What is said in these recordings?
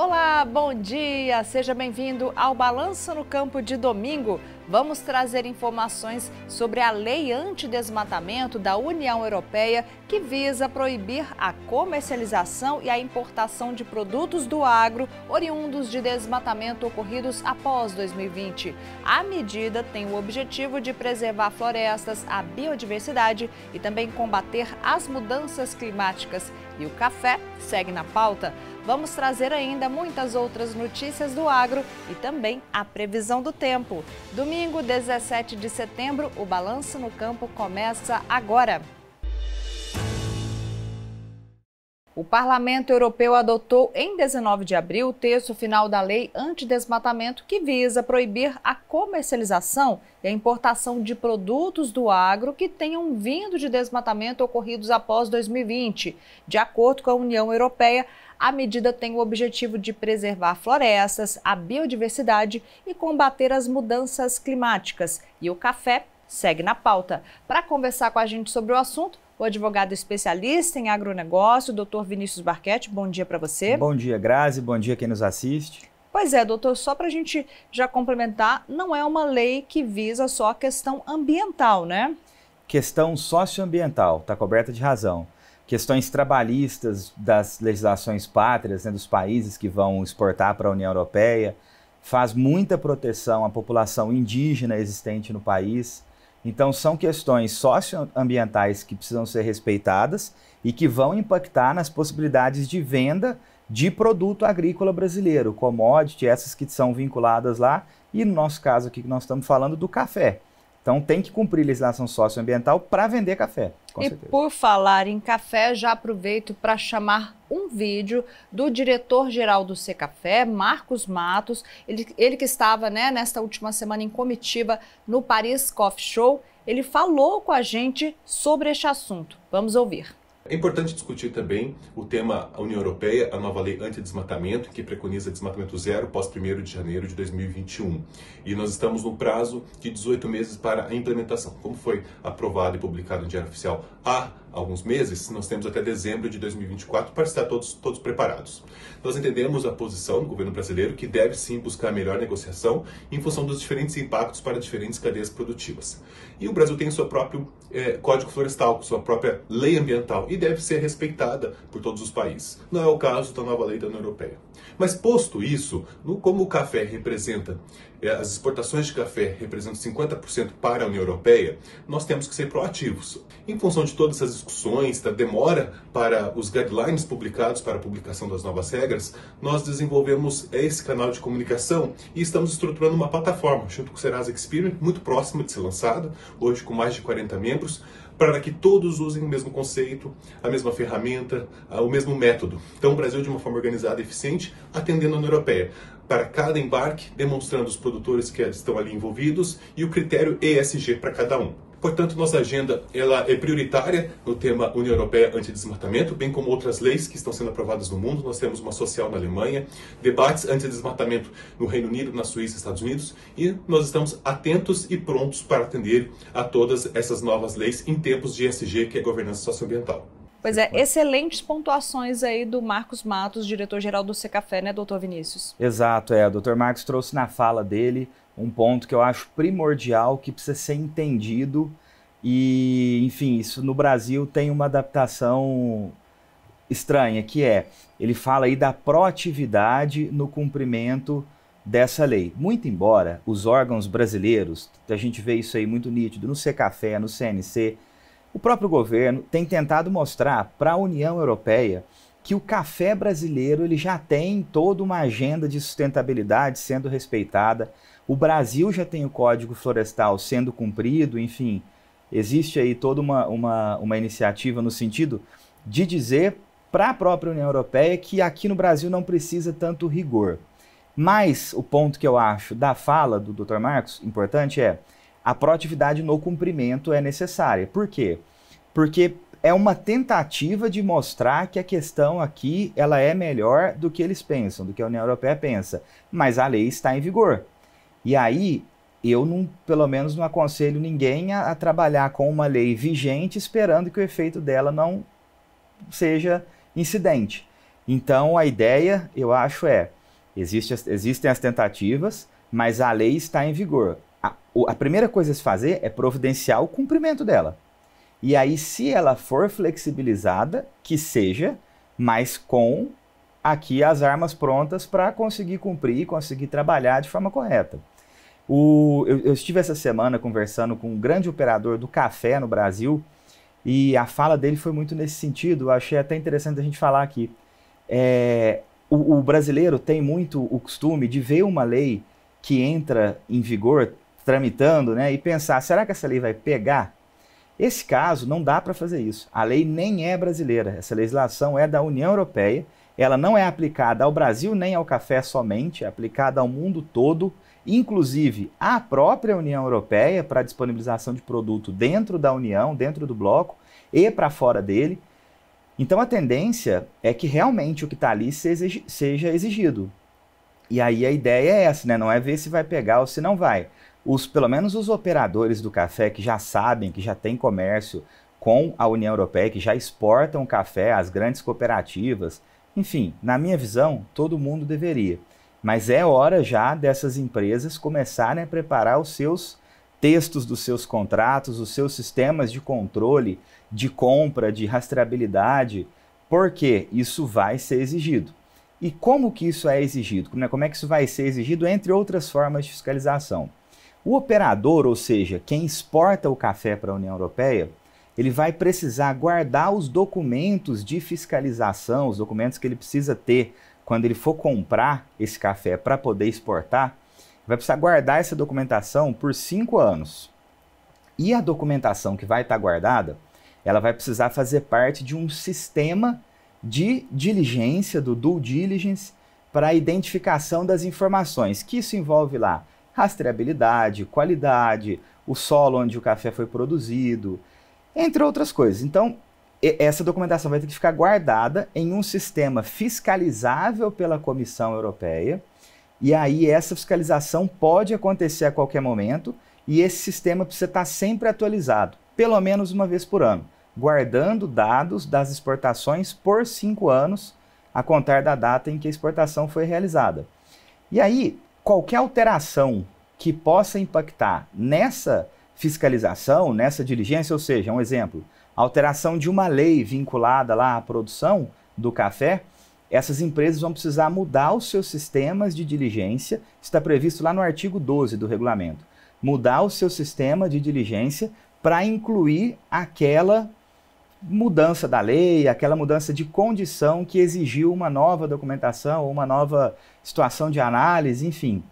Olá, bom dia! Seja bem-vindo ao Balanço no Campo de domingo. Vamos trazer informações sobre a lei antidesmatamento da União Europeia que visa proibir a comercialização e a importação de produtos do agro oriundos de desmatamento ocorridos após 2020. A medida tem o objetivo de preservar florestas, a biodiversidade e também combater as mudanças climáticas. E o café segue na pauta. Vamos trazer ainda muitas outras notícias do agro e também a previsão do tempo. Domingo, 17 de setembro, o Balanço no Campo começa agora. O Parlamento Europeu adotou em 19 de abril o texto final da lei antidesmatamento que visa proibir a comercialização e a importação de produtos do agro que tenham vindo de desmatamento ocorridos após 2020. De acordo com a União Europeia, a medida tem o objetivo de preservar florestas, a biodiversidade e combater as mudanças climáticas. E o café segue na pauta. Para conversar com a gente sobre o assunto, o advogado especialista em agronegócio, doutor Vinícius Barquete. Bom dia para você. Bom dia, Grazi. Bom dia quem nos assiste. Pois é, doutor, só para a gente já complementar, não é uma lei que visa só a questão ambiental, né? Questão socioambiental, está coberta de razão questões trabalhistas das legislações pátrias, né, dos países que vão exportar para a União Europeia, faz muita proteção à população indígena existente no país. Então, são questões socioambientais que precisam ser respeitadas e que vão impactar nas possibilidades de venda de produto agrícola brasileiro, commodity, essas que são vinculadas lá, e no nosso caso aqui que nós estamos falando do café. Então tem que cumprir legislação socioambiental para vender café. E certeza. por falar em café, já aproveito para chamar um vídeo do diretor-geral do Secafé, Marcos Matos, ele, ele que estava né, nesta última semana em comitiva no Paris Coffee Show, ele falou com a gente sobre este assunto. Vamos ouvir. É importante discutir também o tema União Europeia, a nova lei anti-desmatamento, que preconiza desmatamento zero pós 1 de janeiro de 2021. E nós estamos no prazo de 18 meses para a implementação. Como foi aprovado e publicado no Diário Oficial há alguns meses, nós temos até dezembro de 2024 para estar todos, todos preparados. Nós entendemos a posição do governo brasileiro que deve sim buscar melhor negociação em função dos diferentes impactos para diferentes cadeias produtivas. E o Brasil tem o seu próprio é, Código Florestal, sua própria lei ambiental e deve ser respeitada por todos os países. Não é o caso da nova lei da União Europeia. Mas posto isso, como o café representa, é, as exportações de café representam 50% para a União Europeia, nós temos que ser proativos. Em função de todas essas discussões, da demora para os guidelines publicados para a publicação das novas regras, nós desenvolvemos esse canal de comunicação e estamos estruturando uma plataforma junto com o Serasa Experience, muito próxima de ser lançada, hoje com mais de 40 membros, para que todos usem o mesmo conceito, a mesma ferramenta, o mesmo método. Então, o Brasil, de uma forma organizada e eficiente, atendendo a União Europeia. Para cada embarque, demonstrando os produtores que estão ali envolvidos e o critério ESG para cada um. Portanto, nossa agenda ela é prioritária no tema União Europeia anti-desmatamento, bem como outras leis que estão sendo aprovadas no mundo. Nós temos uma social na Alemanha, debates anti-desmatamento no Reino Unido, na Suíça, Estados Unidos, e nós estamos atentos e prontos para atender a todas essas novas leis em tempos de ESG, que é governança socioambiental. Pois é, excelentes pontuações aí do Marcos Matos, diretor-geral do Secafé, né, doutor Vinícius? Exato, é. O doutor Marcos trouxe na fala dele um ponto que eu acho primordial, que precisa ser entendido. E, enfim, isso no Brasil tem uma adaptação estranha, que é, ele fala aí da proatividade no cumprimento dessa lei. Muito embora os órgãos brasileiros, a gente vê isso aí muito nítido no Secafé, no CNC, o próprio governo tem tentado mostrar para a União Europeia que o café brasileiro ele já tem toda uma agenda de sustentabilidade sendo respeitada. O Brasil já tem o Código Florestal sendo cumprido, enfim, existe aí toda uma, uma, uma iniciativa no sentido de dizer para a própria União Europeia que aqui no Brasil não precisa tanto rigor. Mas o ponto que eu acho da fala do Dr. Marcos importante é a proatividade no cumprimento é necessária. Por quê? Porque é uma tentativa de mostrar que a questão aqui ela é melhor do que eles pensam, do que a União Europeia pensa. Mas a lei está em vigor. E aí, eu não, pelo menos não aconselho ninguém a, a, trabalhar com uma lei vigente esperando que o efeito dela não seja incidente. Então a ideia, eu acho, é: existe, existem as tentativas, mas a lei está em vigor. A, a primeira coisa a se fazer é providenciar o cumprimento dela. E aí, se ela for flexibilizada, que seja, mas com aqui as armas prontas para conseguir cumprir, conseguir trabalhar de forma correta. O, eu, eu, estive essa semana conversando com um grande operador do café no Brasil e a fala dele foi muito nesse sentido. Eu achei até interessante a gente falar aqui. É, o, o brasileiro tem muito o costume de ver uma lei que entra em vigor, tramitando, né, e pensar: será que essa lei vai pegar? Esse caso não dá para fazer isso. A lei nem é brasileira. Essa legislação é da União Europeia. Ela não é aplicada ao Brasil nem ao café somente, é aplicada ao mundo todo, inclusive à própria União Europeia para disponibilização de produto dentro da União, dentro do bloco e para fora dele. Então a tendência é que realmente o que está ali seja exigido. E aí a ideia é essa, né? Não é ver se vai pegar ou se não vai. Os, pelo menos os operadores do café que já sabem, que já têm comércio com a União Europeia, que já exportam café às grandes cooperativas, enfim, na minha visão, todo mundo deveria. Mas é hora já dessas empresas começarem a preparar os seus textos dos seus contratos, os seus sistemas de controle, de compra, de rastreabilidade, porque isso vai ser exigido. E como que isso é exigido? Né? Como é que isso vai ser exigido, entre outras formas de fiscalização? O operador, ou seja, quem exporta o café para a União Europeia, ele vai precisar guardar os documentos de fiscalização, os documentos que ele precisa ter quando ele for comprar esse café para poder exportar, vai precisar guardar essa documentação por cinco anos. E a documentação que vai estar guardada, ela vai precisar fazer parte de um sistema de diligência, do due diligence, para a identificação das informações, que isso envolve lá rastreabilidade, qualidade, o solo onde o café foi produzido, entre outras coisas. Então, essa documentação vai ter que ficar guardada em um sistema fiscalizável pela Comissão Europeia. E aí essa fiscalização pode acontecer a qualquer momento e esse sistema precisa estar sempre atualizado, pelo menos uma vez por ano guardando dados das exportações por cinco anos, a contar da data em que a exportação foi realizada. E aí, qualquer alteração que possa impactar nessa fiscalização, nessa diligência, ou seja, um exemplo, alteração de uma lei vinculada lá à produção do café, essas empresas vão precisar mudar os seus sistemas de diligência, está previsto lá no artigo 12 do regulamento. Mudar o seu sistema de diligência para incluir aquela mudança da lei, aquela mudança de condição que exigiu uma nova documentação, uma nova situação de análise, enfim.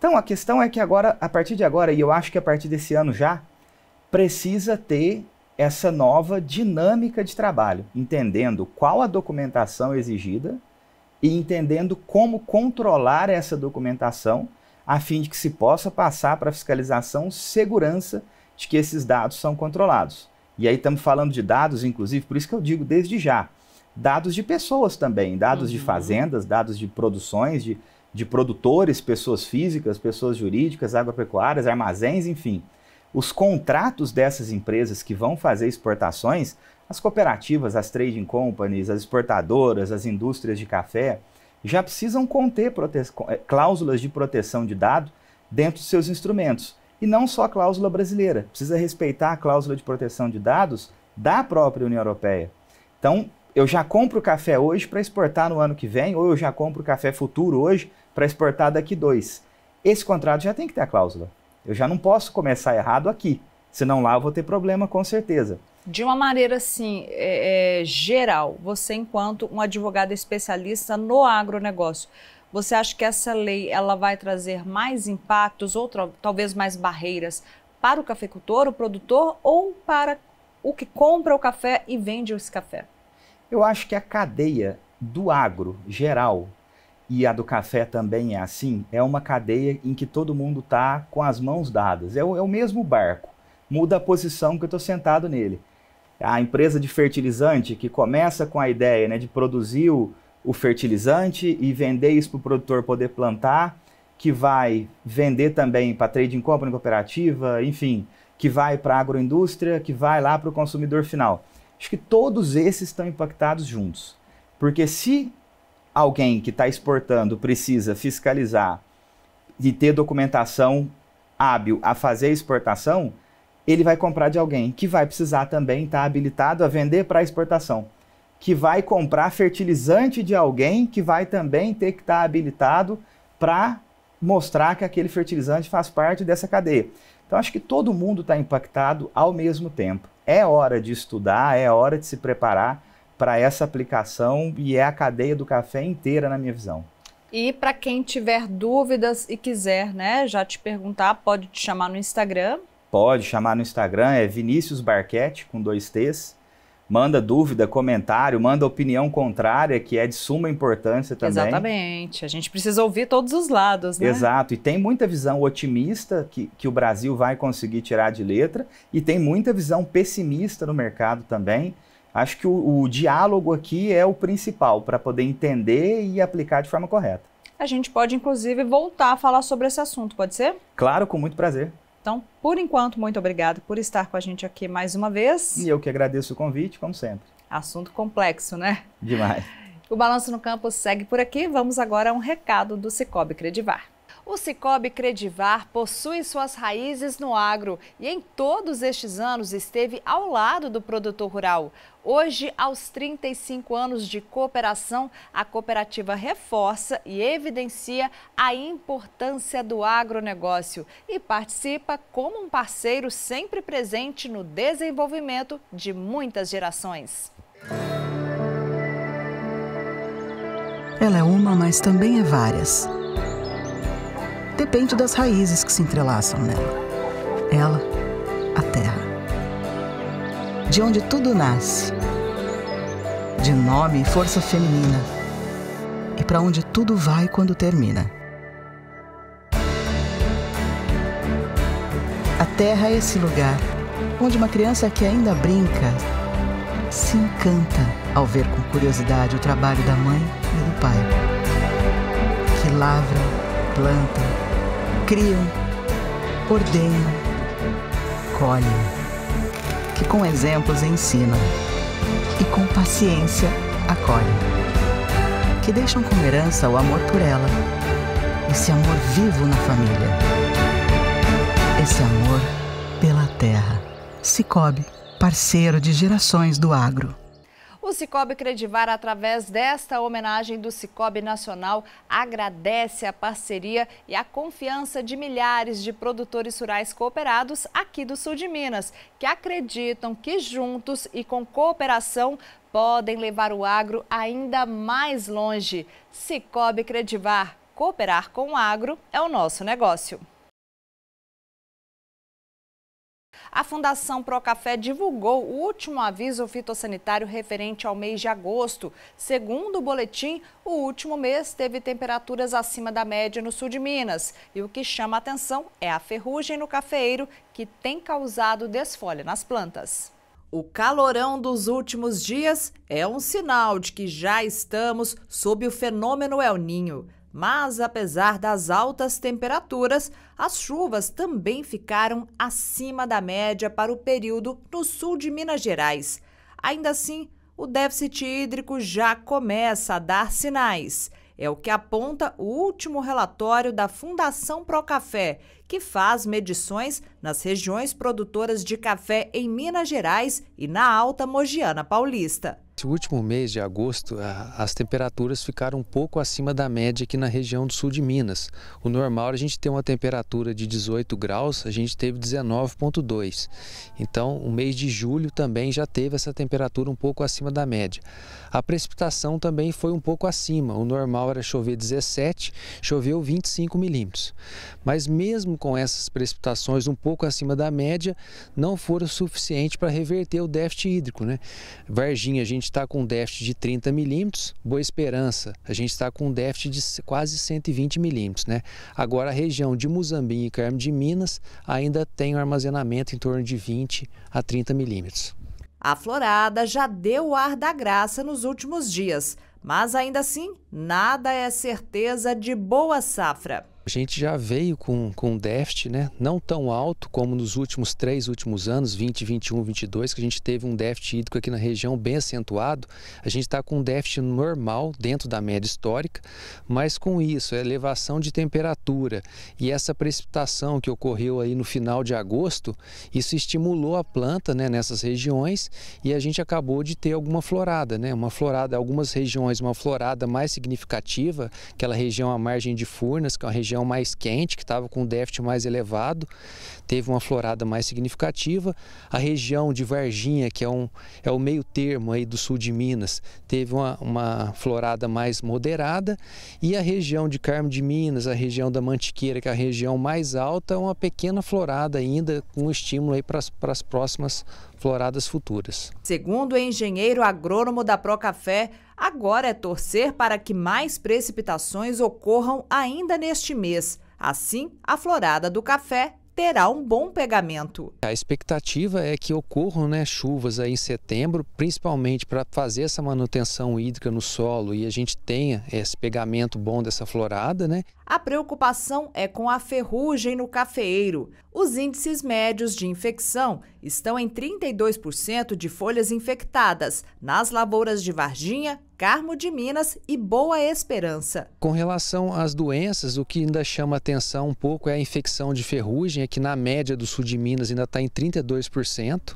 Então a questão é que agora, a partir de agora, e eu acho que a partir desse ano já, precisa ter essa nova dinâmica de trabalho, entendendo qual a documentação exigida e entendendo como controlar essa documentação a fim de que se possa passar para a fiscalização segurança de que esses dados são controlados. E aí estamos falando de dados, inclusive, por isso que eu digo desde já. Dados de pessoas também, dados uhum. de fazendas, dados de produções, de, de produtores, pessoas físicas, pessoas jurídicas, agropecuárias, armazéns, enfim. Os contratos dessas empresas que vão fazer exportações, as cooperativas, as trading companies, as exportadoras, as indústrias de café, já precisam conter eh, cláusulas de proteção de dado dentro dos seus instrumentos. E não só a cláusula brasileira, precisa respeitar a cláusula de proteção de dados da própria União Europeia. Então, eu já compro café hoje para exportar no ano que vem, ou eu já compro café futuro hoje para exportar daqui dois. Esse contrato já tem que ter a cláusula. Eu já não posso começar errado aqui, senão lá eu vou ter problema com certeza. De uma maneira assim, é, é, geral, você enquanto um advogado especialista no agronegócio, você acha que essa lei ela vai trazer mais impactos ou talvez mais barreiras para o cafeicultor, o produtor ou para o que compra o café e vende esse café? Eu acho que a cadeia do agro geral e a do café também é assim, é uma cadeia em que todo mundo está com as mãos dadas. É o, é o mesmo barco, muda a posição que eu estou sentado nele. A empresa de fertilizante que começa com a ideia né, de produzir o, o fertilizante e vender isso para o produtor poder plantar, que vai vender também para trading company cooperativa, enfim, que vai para a agroindústria, que vai lá para o consumidor final. Acho que todos esses estão impactados juntos. Porque se alguém que está exportando precisa fiscalizar e ter documentação hábil a fazer a exportação, ele vai comprar de alguém que vai precisar também estar tá habilitado a vender para exportação, que vai comprar fertilizante de alguém que vai também ter que estar tá habilitado para mostrar que aquele fertilizante faz parte dessa cadeia. Então acho que todo mundo está impactado ao mesmo tempo. É hora de estudar, é hora de se preparar para essa aplicação e é a cadeia do café inteira na minha visão. E para quem tiver dúvidas e quiser, né, já te perguntar, pode te chamar no Instagram. Pode chamar no Instagram, é Vinícius Barquete, com dois T's. Manda dúvida, comentário, manda opinião contrária, que é de suma importância também. Exatamente. A gente precisa ouvir todos os lados, né? Exato. E tem muita visão otimista que, que o Brasil vai conseguir tirar de letra, e tem muita visão pessimista no mercado também. Acho que o, o diálogo aqui é o principal para poder entender e aplicar de forma correta. A gente pode, inclusive, voltar a falar sobre esse assunto, pode ser? Claro, com muito prazer. Então, por enquanto, muito obrigado por estar com a gente aqui mais uma vez. E eu que agradeço o convite, como sempre. Assunto complexo, né? Demais. O Balanço no Campo segue por aqui. Vamos agora a um recado do Cicobi Credivar. O Cicobi Credivar possui suas raízes no agro e em todos estes anos esteve ao lado do produtor rural. Hoje, aos 35 anos de cooperação, a cooperativa reforça e evidencia a importância do agronegócio e participa como um parceiro sempre presente no desenvolvimento de muitas gerações. Ela é uma, mas também é várias depende das raízes que se entrelaçam nela. Ela, a terra. De onde tudo nasce. De nome e força feminina. E para onde tudo vai quando termina. A terra é esse lugar onde uma criança que ainda brinca se encanta ao ver com curiosidade o trabalho da mãe e do pai, que lavram, plantam, criam, ordenam, colhem, que com exemplos ensinam e com paciência acolhem, que deixam como herança o amor por ela, esse amor vivo na família, esse amor pela terra. Cicobi, parceiro de gerações do agro. Cicobi Credivar, através desta homenagem do Cicobi Nacional, agradece a parceria e a confiança de milhares de produtores rurais cooperados aqui do sul de Minas, que acreditam que juntos e com cooperação podem levar o agro ainda mais longe. Cicobi Credivar, cooperar com o agro é o nosso negócio. A Fundação Procafé divulgou o último aviso fitossanitário referente ao mês de agosto. Segundo o boletim, o último mês teve temperaturas acima da média no sul de Minas. E o que chama atenção é a ferrugem no cafeeiro, que tem causado desfolha nas plantas. O calorão dos últimos dias é um sinal de que já estamos sob o fenômeno El Ninho. Mas, apesar das altas temperaturas, as chuvas também ficaram acima da média para o período no sul de Minas Gerais. Ainda assim, o déficit hídrico já começa a dar sinais. É o que aponta o último relatório da Fundação Procafé, que faz medições nas regiões produtoras de café em Minas Gerais e na Alta Mogiana Paulista. Esse último mês de agosto, as temperaturas ficaram um pouco acima da média aqui na região do sul de Minas. O normal a gente tem uma temperatura de 18 graus, a gente teve 19,2. Então, o mês de julho também já teve essa temperatura um pouco acima da média. A precipitação também foi um pouco acima. O normal era chover 17, choveu 25 milímetros. Mas mesmo com essas precipitações um pouco acima da média, não foram suficientes para reverter o déficit hídrico. Né? Varginha, a gente está com um déficit de 30 milímetros, Boa Esperança, a gente está com um déficit de quase 120 milímetros. Né? Agora, a região de Muzambinho e Carmo de Minas ainda tem um armazenamento em torno de 20 a 30 milímetros. A florada já deu o ar da graça nos últimos dias, mas ainda assim, nada é certeza de boa safra. Gente já veio com, com um déficit né, não tão alto como nos últimos três últimos anos, 20, 21, 22, que a gente teve um déficit hídrico aqui na região bem acentuado. A gente está com um déficit normal dentro da média histórica, mas com isso, a elevação de temperatura e essa precipitação que ocorreu aí no final de agosto, isso estimulou a planta né, nessas regiões e a gente acabou de ter alguma florada, né? Uma florada, algumas regiões, uma florada mais significativa, aquela região à margem de Furnas, que é uma região mais quente, que estava com um déficit mais elevado, teve uma florada mais significativa. A região de Varginha, que é, um, é o meio termo aí do sul de Minas, teve uma, uma florada mais moderada. E a região de Carmo de Minas, a região da Mantiqueira, que é a região mais alta, uma pequena florada ainda, com estímulo aí para as próximas floradas futuras. Segundo o engenheiro agrônomo da Procafé, agora é torcer para que mais precipitações ocorram ainda neste mês. Assim, a florada do café terá um bom pegamento. A expectativa é que ocorram né, chuvas aí em setembro, principalmente para fazer essa manutenção hídrica no solo e a gente tenha esse pegamento bom dessa florada, né? A preocupação é com a ferrugem no cafeeiro. Os índices médios de infecção estão em 32% de folhas infectadas nas lavouras de Varginha, Carmo de Minas e Boa Esperança. Com relação às doenças, o que ainda chama atenção um pouco é a infecção de ferrugem, que na média do sul de Minas ainda está em 32%.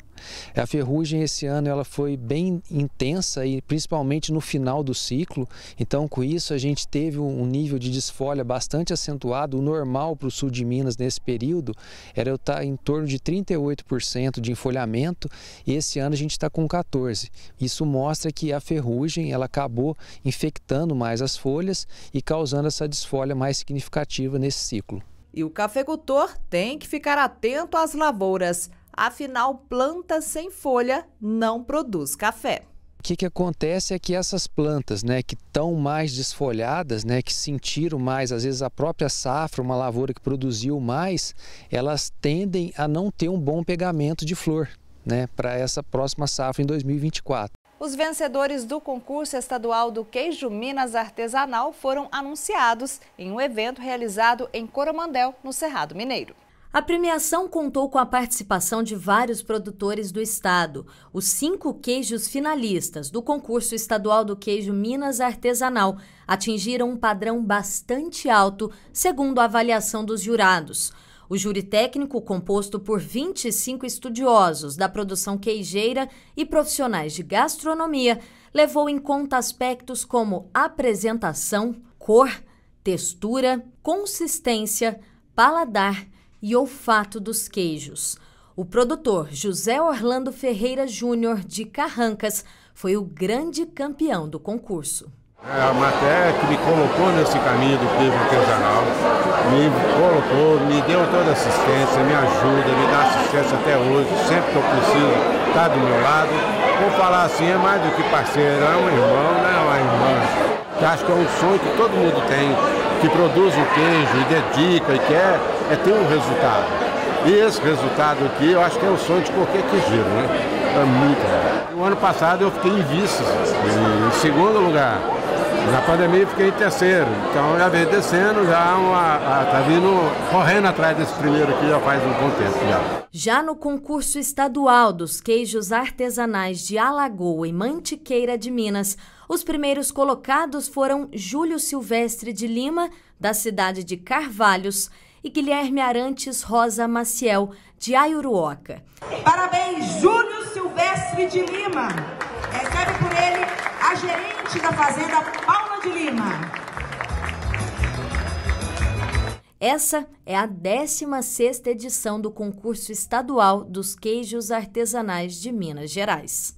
A ferrugem esse ano ela foi bem intensa e principalmente no final do ciclo. Então, com isso, a gente teve um nível de desfolha bastante acentuado. O normal para o sul de Minas nesse período era eu estar em torno de 38% de enfolhamento e esse ano a gente está com 14%. Isso mostra que a ferrugem ela acabou infectando mais as folhas e causando essa desfolha mais significativa nesse ciclo. E o cafeicultor tem que ficar atento às lavouras. Afinal, planta sem folha não produz café. O que, que acontece é que essas plantas, né, que estão mais desfolhadas, né, que sentiram mais, às vezes a própria safra, uma lavoura que produziu mais, elas tendem a não ter um bom pegamento de flor, né, para essa próxima safra em 2024. Os vencedores do concurso estadual do queijo Minas Artesanal foram anunciados em um evento realizado em Coromandel, no Cerrado Mineiro. A premiação contou com a participação de vários produtores do estado. Os cinco queijos finalistas do concurso estadual do queijo Minas Artesanal atingiram um padrão bastante alto, segundo a avaliação dos jurados. O júri técnico, composto por 25 estudiosos da produção queijeira e profissionais de gastronomia, levou em conta aspectos como apresentação, cor, textura, consistência, paladar e olfato dos queijos. O produtor José Orlando Ferreira Júnior de Carrancas foi o grande campeão do concurso. É a matéria que me colocou nesse caminho do queijo artesanal, me colocou, me deu toda assistência, me ajuda, me dá assistência até hoje, sempre que eu preciso, está do meu lado. Vou falar assim, é mais do que parceiro, é um irmão, não é uma irmã. Acho que é um sonho que todo mundo tem, que produz o queijo e dedica e quer é ter um resultado. E esse resultado aqui, eu acho que é o sonho de qualquer queijeiro, né? É muito bom. O ano passado eu fiquei em vice, em segundo lugar. Na pandemia eu fiquei em terceiro. Então já veio descendo, já uma, tá vindo correndo atrás desse primeiro aqui já faz um bom tempo já. Já no concurso estadual dos queijos artesanais de Alagoa e Mantiqueira de Minas, os primeiros colocados foram Júlio Silvestre de Lima, da cidade de Carvalhos, e Guilherme Arantes Rosa Maciel, de Ayuruoca. Parabéns, Júlio Silvestre de Lima. Recebe por ele a gerente da Fazenda, Paula de Lima. Essa é a 16ª edição do concurso estadual dos queijos artesanais de Minas Gerais.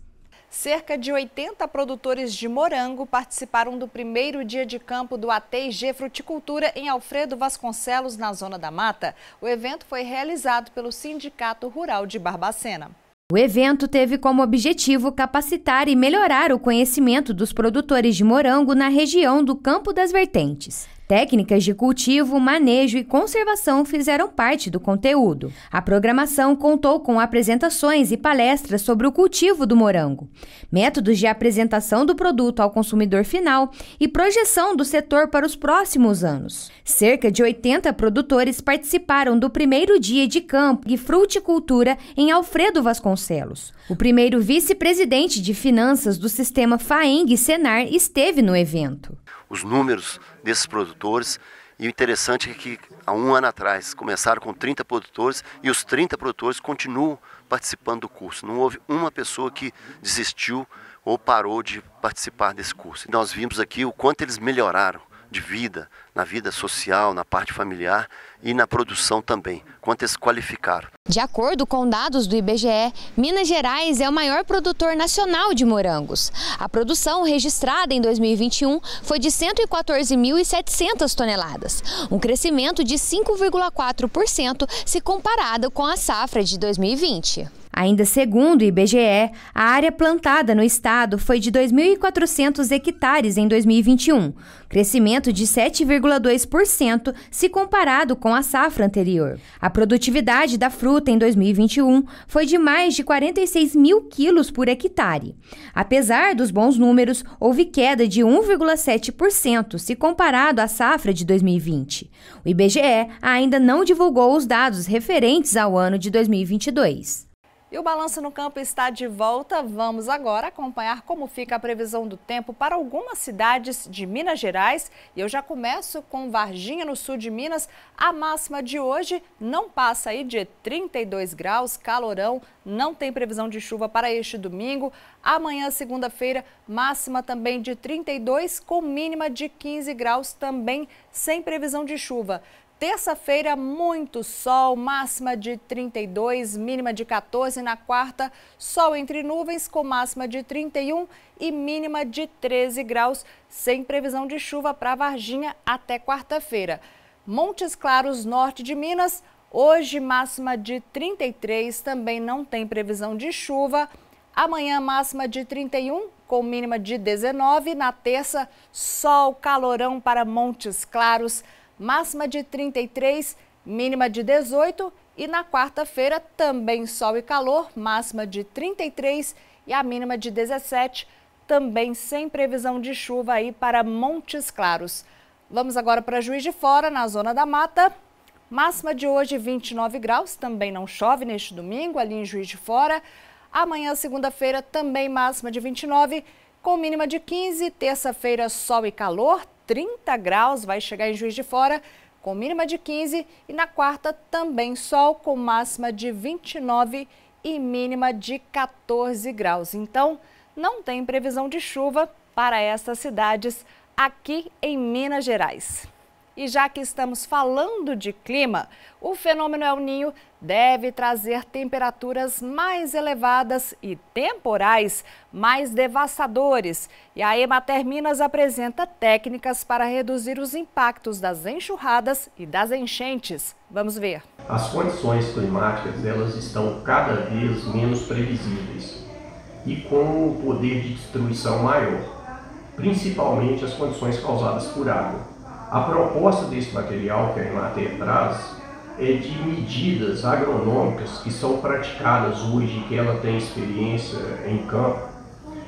Cerca de 80 produtores de morango participaram do primeiro dia de campo do ATG Fruticultura em Alfredo Vasconcelos, na Zona da Mata. O evento foi realizado pelo Sindicato Rural de Barbacena. O evento teve como objetivo capacitar e melhorar o conhecimento dos produtores de morango na região do Campo das Vertentes. Técnicas de cultivo, manejo e conservação fizeram parte do conteúdo. A programação contou com apresentações e palestras sobre o cultivo do morango, métodos de apresentação do produto ao consumidor final e projeção do setor para os próximos anos. Cerca de 80 produtores participaram do primeiro dia de campo e fruticultura em Alfredo Vasconcelos. O primeiro vice-presidente de finanças do sistema FAENG-Senar esteve no evento. Os números desses produtores. E o interessante é que há um ano atrás começaram com 30 produtores e os 30 produtores continuam participando do curso. Não houve uma pessoa que desistiu ou parou de participar desse curso. E nós vimos aqui o quanto eles melhoraram de vida, na vida social, na parte familiar e na produção também, quanto eles qualificaram. De acordo com dados do IBGE, Minas Gerais é o maior produtor nacional de morangos. A produção registrada em 2021 foi de 114.700 toneladas, um crescimento de 5,4% se comparado com a safra de 2020. Ainda segundo o IBGE, a área plantada no estado foi de 2.400 hectares em 2021, crescimento de 7,2% se comparado com a safra anterior. A produtividade da fruta em 2021 foi de mais de 46 mil quilos por hectare. Apesar dos bons números, houve queda de 1,7% se comparado à safra de 2020. O IBGE ainda não divulgou os dados referentes ao ano de 2022. E o Balanço no Campo está de volta. Vamos agora acompanhar como fica a previsão do tempo para algumas cidades de Minas Gerais. E eu já começo com Varginha, no sul de Minas. A máxima de hoje não passa aí de 32 graus, calorão. Não tem previsão de chuva para este domingo. Amanhã, segunda-feira, máxima também de 32, com mínima de 15 graus, também sem previsão de chuva. Terça-feira, muito sol, máxima de 32, mínima de 14. Na quarta, sol entre nuvens, com máxima de 31 e mínima de 13 graus, sem previsão de chuva para Varginha até quarta-feira. Montes Claros, norte de Minas, hoje máxima de 33, também não tem previsão de chuva. Amanhã, máxima de 31, com mínima de 19. Na terça, sol, calorão para Montes Claros máxima de 33, mínima de 18 e na quarta-feira também sol e calor, máxima de 33 e a mínima de 17, também sem previsão de chuva aí para Montes Claros. Vamos agora para Juiz de Fora, na Zona da Mata. Máxima de hoje 29 graus, também não chove neste domingo ali em Juiz de Fora. Amanhã, segunda-feira, também máxima de 29, com mínima de 15. Terça-feira, sol e calor, 30 graus, vai chegar em Juiz de Fora com mínima de 15 e na quarta também sol com máxima de 29 e mínima de 14 graus. Então, não tem previsão de chuva para essas cidades aqui em Minas Gerais. E já que estamos falando de clima, o fenômeno El Ninho deve trazer temperaturas mais elevadas e temporais mais devastadores. E a Emater Minas apresenta técnicas para reduzir os impactos das enxurradas e das enchentes. Vamos ver. As condições climáticas elas estão cada vez menos previsíveis e com um poder de destruição maior, principalmente as condições causadas por água. A proposta desse material que a Emater traz é de medidas agronômicas que são praticadas hoje, que ela tem experiência em campo,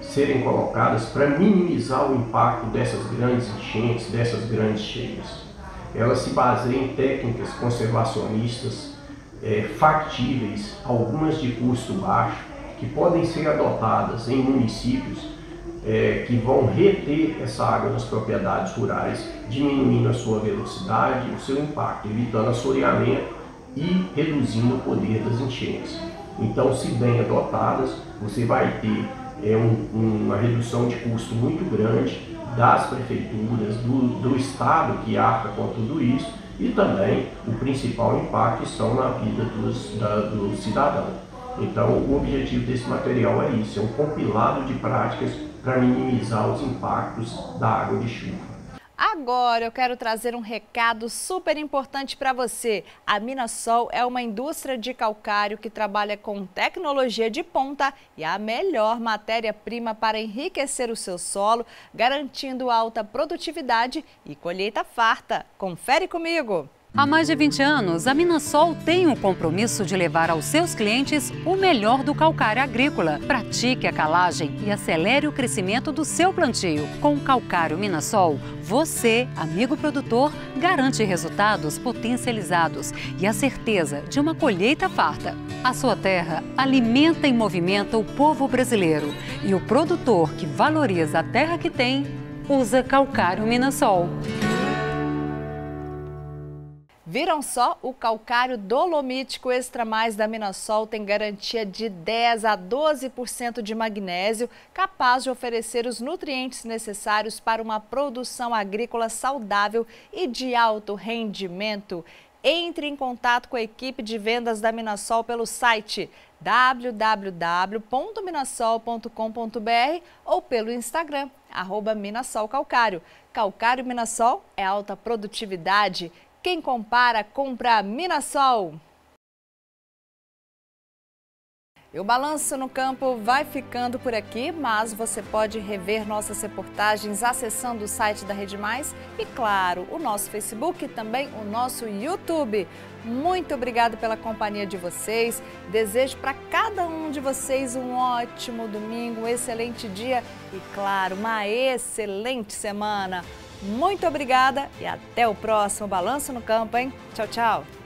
serem colocadas para minimizar o impacto dessas grandes enchentes, dessas grandes cheias. Ela se baseia em técnicas conservacionistas é, factíveis, algumas de custo baixo, que podem ser adotadas em municípios é, que vão reter essa água nas propriedades rurais, diminuindo a sua velocidade o seu impacto, evitando assoreamento e reduzindo o poder das enchentes. Então, se bem adotadas, você vai ter é, um, uma redução de custo muito grande das prefeituras, do, do Estado que arca com tudo isso e também o principal impacto são na vida dos, da, do cidadão. Então, o objetivo desse material é isso, é um compilado de práticas para minimizar os impactos da água de chuva. Agora eu quero trazer um recado super importante para você. A Minasol é uma indústria de calcário que trabalha com tecnologia de ponta e a melhor matéria-prima para enriquecer o seu solo, garantindo alta produtividade e colheita farta. Confere comigo! Há mais de 20 anos, a Minasol tem o compromisso de levar aos seus clientes o melhor do calcário agrícola. Pratique a calagem e acelere o crescimento do seu plantio. Com o calcário Minasol, você, amigo produtor, garante resultados potencializados e a certeza de uma colheita farta. A sua terra alimenta e movimenta o povo brasileiro. E o produtor que valoriza a terra que tem, usa calcário Minasol. Viram só? O calcário dolomítico Extra Mais da Minasol tem garantia de 10 a 12% de magnésio, capaz de oferecer os nutrientes necessários para uma produção agrícola saudável e de alto rendimento. Entre em contato com a equipe de vendas da Minasol pelo site www.minasol.com.br ou pelo Instagram, arroba Minasol Calcário. Calcário Minasol é alta produtividade quem compara, compra Minasol. E o Balanço no Campo vai ficando por aqui, mas você pode rever nossas reportagens acessando o site da Rede Mais e, claro, o nosso Facebook e também o nosso YouTube. Muito obrigada pela companhia de vocês. Desejo para cada um de vocês um ótimo domingo, um excelente dia e, claro, uma excelente semana. Muito obrigada e até o próximo Balanço no Campo, hein? Tchau, tchau!